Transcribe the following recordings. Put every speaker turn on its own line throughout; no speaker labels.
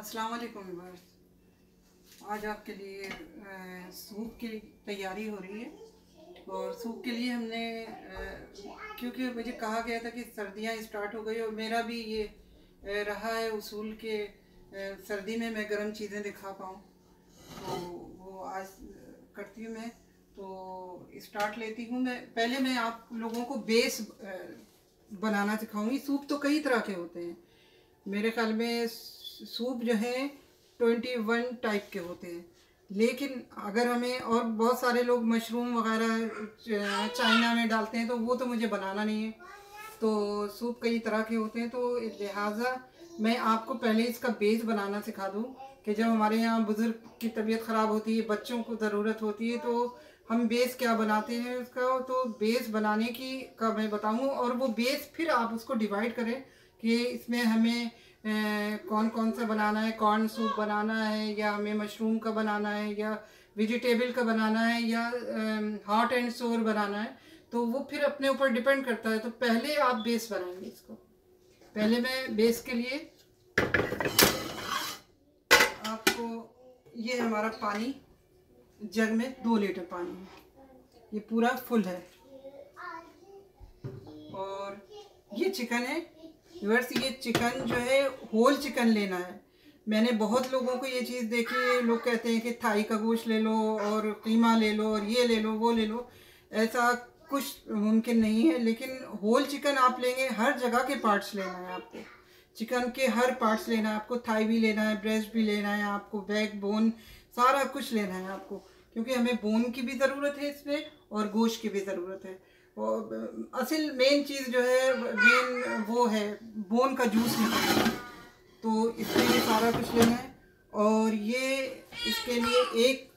अस्सलाम वालेकुम व्यूअर्स। आज आपके लिए सूप की तैयारी हो रही है। और सूप के लिए हमने क्योंकि मुझे कहा गया था कि सर्दियाँ स्टार्ट हो गई और मेरा भी ये रहा है उसूल के सर्दी में मैं गर्म चीज़ें दिखा पाऊँ। तो वो आज करती हूँ मैं। तो स्टार्ट लेती हूँ मैं। पहले मैं आप लोगों को बेस बनाना सिखाऊँगी। सूप तो कई तरह के होते हैं। मेरे ख्याल में सूप जो है ट्वेंटी वन टाइप के होते हैं। लेकिन अगर हमें और बहुत सारे लोग मशरूम वगैरह चाइना में डालते हैं तो वो तो मुझे बनाना नहीं है। तो सूप कई तरह के होते हैं तो लिहाजा मैं आपको पहले इसका बेस बनाना सिखा दूँ कि जब हमारे यहाँ बुज़ुर्ग की तबीयत ख़राब होती है, बच्चों को ज़रूरत होती है तो हम बेस क्या बनाते हैं उसका तो बेस बनाने की का मैं बताऊँ और वो बेस फिर आप उसको डिवाइड करें कि इसमें हमें कौन कौन सा बनाना है? कॉर्न सूप बनाना है या हमें मशरूम का बनाना है या वेजिटेबल का बनाना है या हॉट एंड सोर बनाना है? तो वो फिर अपने ऊपर डिपेंड करता है। तो पहले आप बेस बनाएँगे इसको। पहले मैं बेस के लिए आपको ये हमारा पानी। जग में दो लीटर पानी है। ये पूरा फुल है। और ये चिकन है। वर्स ये चिकन जो है होल चिकन लेना है। मैंने बहुत लोगों को ये चीज़ देखी है लोग कहते हैं कि थाई का गोश्त ले लो और कीमा ले लो और ये ले लो, वो ले लो। ऐसा कुछ मुमकिन नहीं है, लेकिन होल चिकन आप लेंगे, हर जगह के पार्ट्स लेना है आपको। चिकन के हर पार्ट्स लेना है आपको, थाई भी लेना है ब्रेस्ट भी लेना है आपको बैक बोन सारा कुछ लेना है आपको। क्योंकि हमें बोन की भी ज़रूरत है इसमें और गोश्त की भी ज़रूरत है। असल मेन चीज़ जो है मेन वो है बोन का जूस निकालना। तो इसमें ये सारा कुछ लेना है। और ये, इसके लिए एक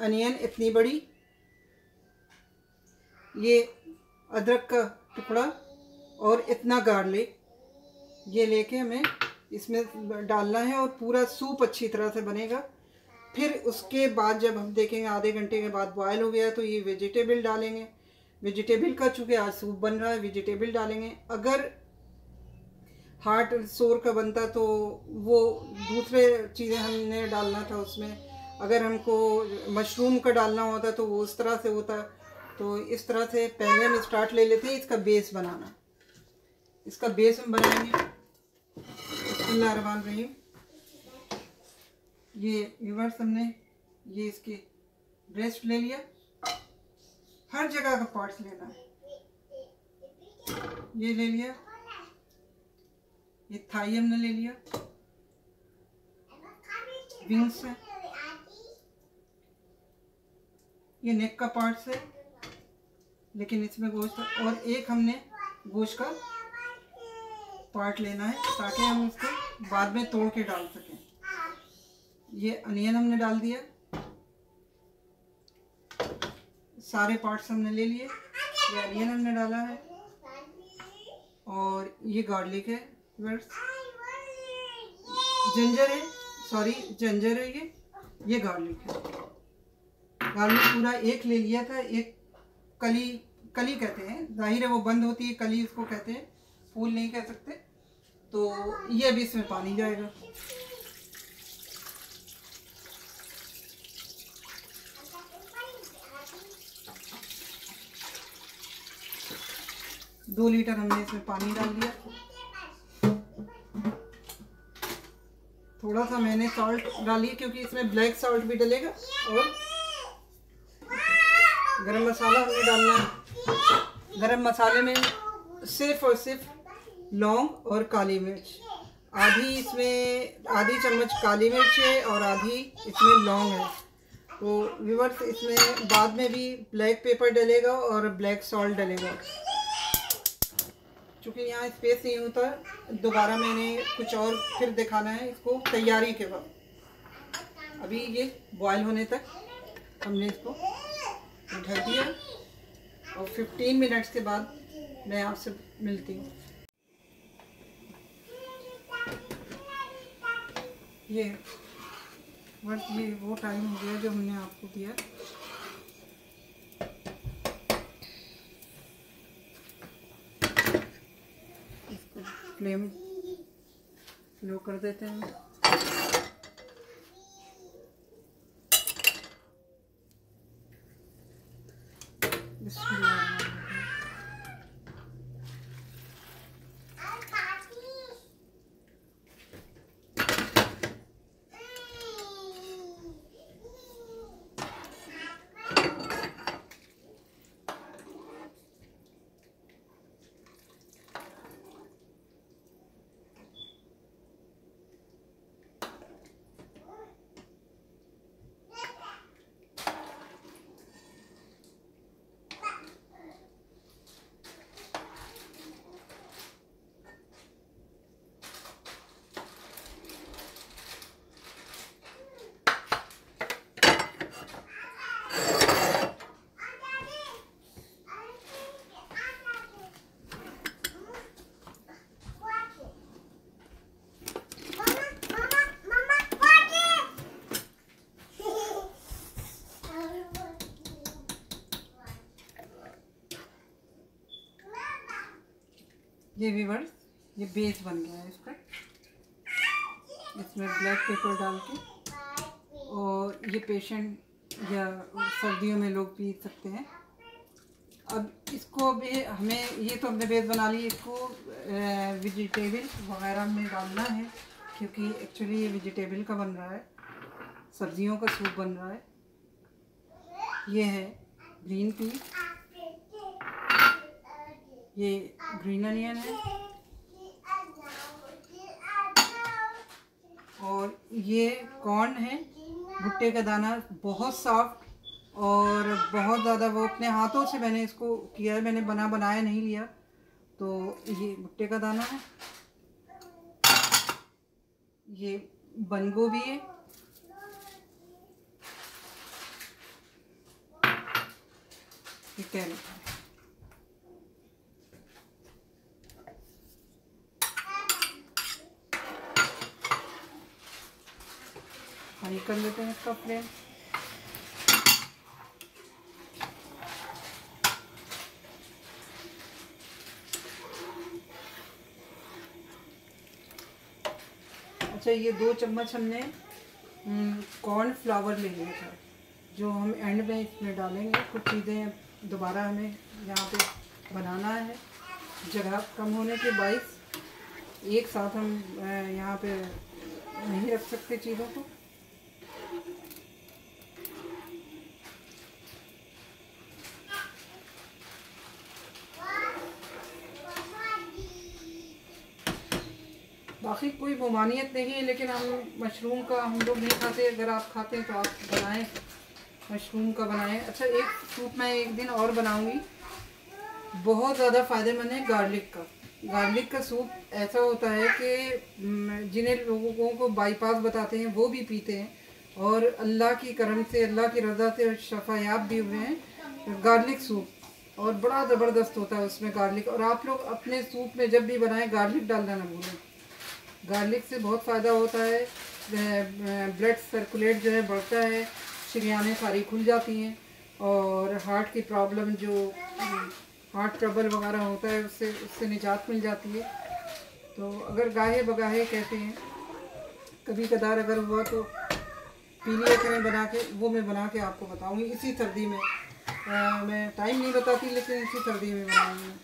अनियन इतनी बड़ी। ये अदरक का टुकड़ा और इतना गार्लिक ये लेके हमें इसमें डालना है और पूरा सूप अच्छी तरह से बनेगा। फिर उसके बाद जब हम देखेंगे आधे घंटे के बाद बॉयल हो गया तो ये वेजिटेबल डालेंगे। वेजिटेबल का चूँकि आज सूप बन रहा है, वेजिटेबल डालेंगे। अगर हार्ट सोर का बनता तो वो दूसरे चीज़ें हमने डालना था उसमें। अगर हमको मशरूम का डालना होता तो वो उस तरह से होता। तो इस तरह से पहले हम स्टार्ट ले लेते हैं, इसका बेस बनाना। इसका बेस हम बनाएँगे। रहीम। ये व्यूवर्स हमने, ये इसके ब्रेस्ट ले लिया। हर जगह का पार्ट्स लेना है। ये ले लिया। ये थाई हमने ले लिया। विंग्स है। ये नेक का पार्ट्स है। लेकिन इसमें गोश्त और एक हमने गोश्त का पार्ट लेना है, ताकि हम उसको बाद में तोड़ के डाल सकें। ये अनियन हमने डाल दिया। सारे पार्ट्स हमने ले लिए। ये अनियन हमने डाला है। और ये गार्लिक है जिंजर है सॉरी जिंजर है ये। ये गार्लिक है। गार्लिक पूरा एक ले लिया था, एक कली कली कहते हैं। ज़ाहिर है वो बंद होती है, कली उसको कहते हैं। फूल नहीं कह सकते। तो ये अभी इसमें पानी जाएगा। दो लीटर हमने इसमें पानी डाल दिया। थोड़ा सा मैंने सॉल्ट डाली क्योंकि इसमें ब्लैक सॉल्ट भी डलेगा और गरम मसाला हमने डालना गरम मसाले में सिर्फ़ और सिर्फ़ लौंग और काली मिर्च। आधी इसमें, आधी चम्मच काली मिर्च है और आधी इसमें लौंग है। तो व्यूवर्स इसमें बाद में भी ब्लैक पेपर डलेगा और ब्लैक सॉल्ट डलेगा। चूँकि यहाँ स्पेस नहीं होता, दोबारा मैंने कुछ और फिर दिखाना है इसको, तैयारी के वक्त अभी ये बॉयल होने तक हमने इसको ढक दिया और 15 मिनट्स के बाद मैं आपसे मिलती हूँ। ये, बस ये वो टाइम हो गया जो हमने आपको दिया। फ्लेम लो कर देते हैं। इसमें ये व्यूवर्स ये बेस बन गया है इसका। इसमें ब्लैक पेपर डाल के, और ये पेशेंट या सर्दियों में लोग पी सकते हैं। अब इसको भी हमें, ये तो हमने बेस बना ली, इसको वेजिटेबल वगैरह में डालना है, क्योंकि एक्चुअली ये वेजिटेबल का बन रहा है। सब्जियों का सूप बन रहा है। ये है ग्रीन पी ये ग्रीन अनियन है। और ये कॉर्न है। भुट्टे का दाना बहुत सॉफ्ट और बहुत ज़्यादा वो अपने हाथों से मैंने इसको किया है। मैंने बना, बनाया नहीं लिया। तो ये भुट्टे का दाना है। ये बन गोभी है। ये कैरेट है। हरी कर लेते हैं इसका फ्लेम। अच्छा ये दो चम्मच हमने कॉर्न फ्लावर ले लिया था, जो हम एंड में इसमें डालेंगे। कुछ चीज़ें दोबारा हमें यहाँ पे बनाना है। जगह कम होने के बाईस। एक साथ हम यहाँ पे नहीं रख सकते चीज़ों को बाकी कोई ममानियत नहीं है, लेकिन हम मशरूम का हम लोग नहीं खाते। अगर आप खाते हैं तो आप बनाएँ, मशरूम का बनाएँ। अच्छा एक सूप मैं एक दिन और बनाऊँगी। बहुत ज़्यादा फ़ायदेमंद है गार्लिक का। गार्लिक का सूप ऐसा होता है कि जिन्हें लोगों को बाईपास बताते हैं, वो भी पीते हैं। और अल्लाह की करम से, अल्लाह की रज़ा से शफायाब भी हुए हैं गार्लिक सूप। और बड़ा ज़बरदस्त होता है उसमें गार्लिक। और आप लोग अपने सूप में जब भी बनाएँ, गार्लिक डालना ना भूलें। गार्लिक से बहुत फ़ायदा होता है। ब्लड सर्कुलेट जो है बढ़ता है शरियाने सारी खुल जाती हैं और हार्ट की प्रॉब्लम जो हार्ट ट्रबल वगैरह होता है उससे उससे निजात मिल जाती है। तो अगर गाहे बगाहे कहते हैं कभी कदार अगर हुआ तो पीलिया करें बना के वो मैं बना के आपको बताऊँगी। इसी सर्दी में आ, मैं टाइम नहीं बताती लेकिन इसी सर्दी में बनाऊँगी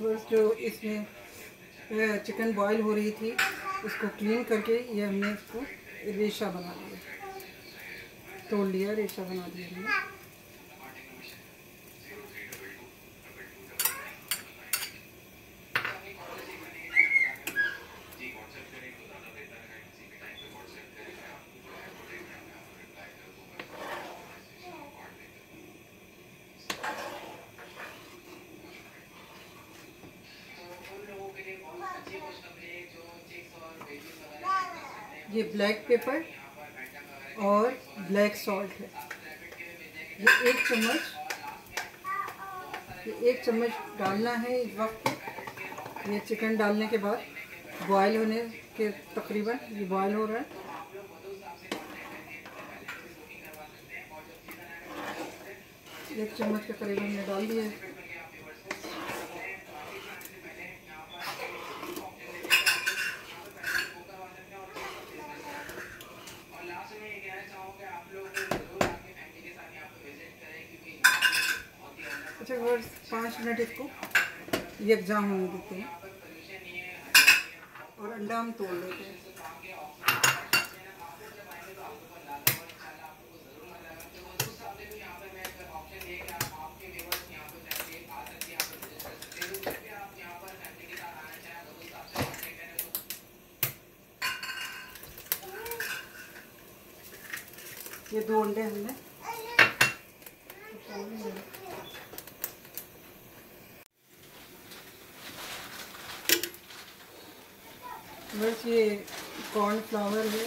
बस जो इसमें चिकन बॉईल हो रही थी उसको क्लीन करके ये हमने इसको रेशा बना लिया। तोड़ लिया, रेशा बना दिया हमने ये ब्लैक पेपर और ब्लैक सॉल्ट है। ये एक चम्मच, ये एक चम्मच डालना है इस वक्त। ये चिकन डालने के बाद बॉयल होने के तकरीबन ये बॉयल हो रहा है। एक चम्मच के करीबन में डाल दिया और पाँच मिनट इसको यकजाम होने देते हैं। और अंडा हम तोड़ लेते हैं। ये दो अंडे हमने बस ये कॉर्न फ्लावर है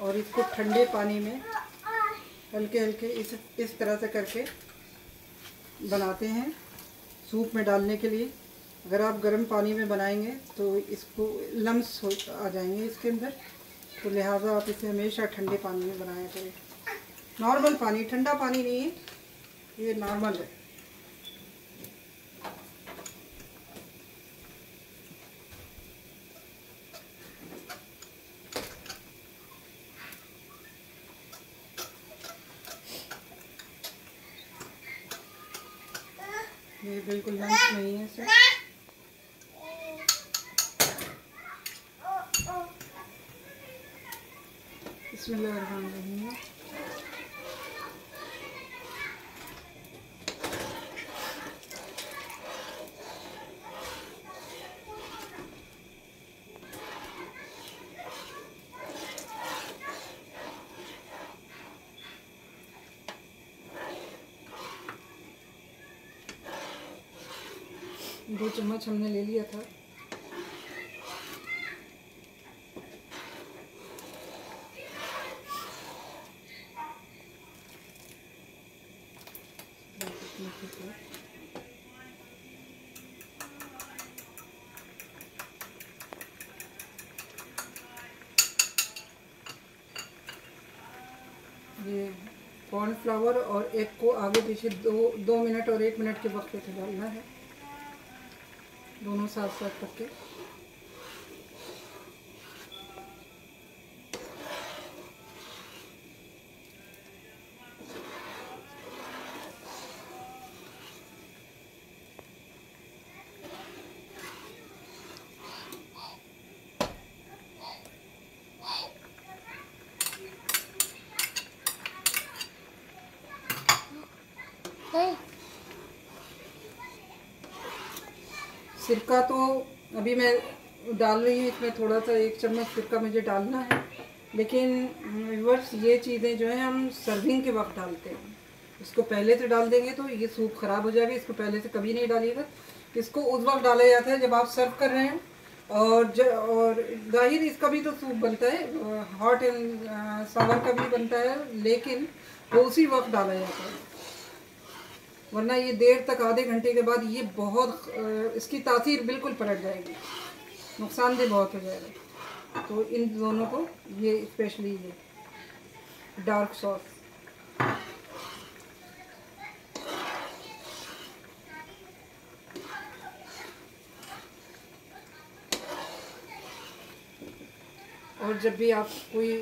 और इसको ठंडे पानी में हल्के हल्के इस इस तरह से करके बनाते हैं सूप में डालने के लिए। अगर आप गर्म पानी में बनाएँगे तो इसको लम्स हो, आ जाएँगे इसके अंदर। तो लिहाजा आप इसे हमेशा ठंडे पानी में बनाया करें। नॉर्मल पानी, ठंडा पानी नहीं है, ये नॉर्मल है ये बिल्कुल लंच नहीं है सर इसमें रही है। दो चम्मच हमने ले लिया था। ये कॉर्नफ्लावर और एक को आगे पीछे दो दो मिनट और एक मिनट के वक्त पे डालना है। दोनों साथ साथ करके। सिरका तो अभी मैं डाल रही हूँ इसमें थोड़ा सा एक चम्मच सिरका मुझे डालना है। लेकिन वर्ष ये चीज़ें जो है हम सर्विंग के वक्त डालते हैं। इसको पहले से डाल देंगे तो ये सूप ख़राब हो जाएगा इसको पहले से कभी नहीं डालिएगा। इसको उस वक्त डाला जाता है जब आप सर्व कर रहे हैं। और ज, और ज़ाहिर इसका भी तो सूप बनता है हॉट एंड सावर का भी बनता है लेकिन वो उसी वक्त डाला जाता है। वरना ये देर तक, आधे घंटे के बाद ये बहुत इसकी तासीर बिल्कुल पलट जाएगी। नुकसानदेह बहुत हो जाएगा। तो इन दोनों को ये स्पेशली ये डार्क सॉस और जब भी आप कोई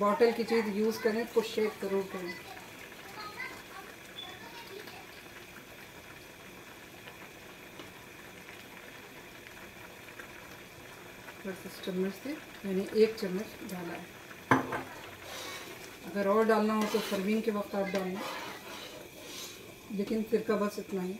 बॉटल की चीज़ यूज़ करें तो शेक ज़रूर करें। बस इस चम्मच से मैंने एक चम्मच डाला है। अगर और डालना हो तो सर्विंग के वक्त आप डालना लेकिन सिरका बस इतना ही।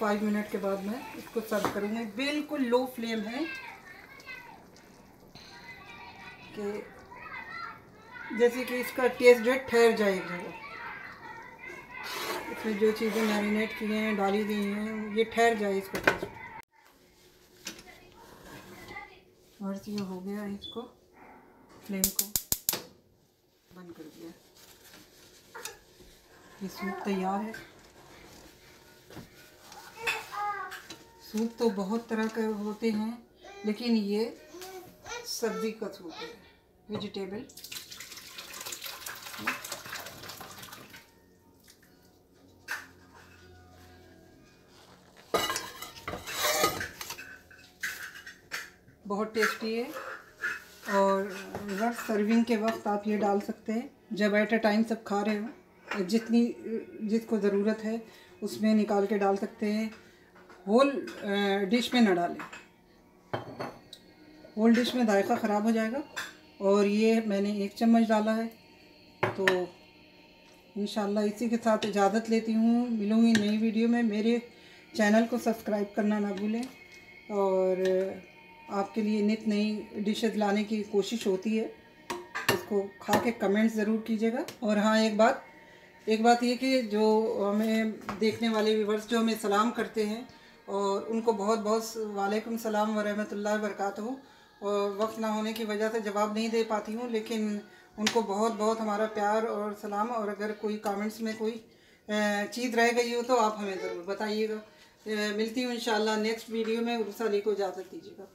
फाइव मिनट के बाद मैं इसको सर्व करूँगी। बिल्कुल लो फ्लेम है। कि जैसे कि इसका टेस्ट जो है, ठहर जाएगा। इसमें जो चीज़ें मैरिनेट की हैं, डाली गई हैं, ये ठहर जाए इसका टेस्ट और ये हो गया इसको फ्लेम को बंद कर दिया। ये सूप तैयार है। सूप तो बहुत तरह के होते हैं, लेकिन ये सब्ज़ी का सूप है वेजिटेबल बहुत टेस्टी है, और बस सर्विंग के वक्त आप ये डाल सकते हैं, जब एट अ टाइम सब खा रहे हो, जितनी, जिसको ज़रूरत है, उसमें निकाल के डाल सकते हैं। होल डिश में ना डालें। होल डिश में जायका ख़राब हो जाएगा और ये मैंने एक चम्मच डाला है। तो इन इसी के साथ इजाज़त लेती हूँ। मिलूँगी नई वीडियो में। मेरे चैनल को सब्सक्राइब करना ना भूलें और आपके लिए नित नई डिशेज़ लाने की कोशिश होती है। उसको खा के कमेंट ज़रूर कीजिएगा। और हाँ एक बात एक बात ये कि जो हमें देखने वाले व्यूवर्स जो हमें सलाम करते हैं और उनको बहुत बहुत वालेकुम सलाम वरहमतुल्लाह रहमतुल्लाह बरकातहू। और वक्त ना होने की वजह से जवाब नहीं दे पाती हूँ, लेकिन उनको बहुत बहुत हमारा प्यार और सलाम। और अगर कोई कमेंट्स में कोई चीज़ रह गई हो तो आप हमें ज़रूर बताइएगा। मिलती हूँ इन नेक्स्ट वीडियो में। उर्सा को इजाज़त दीजिएगा।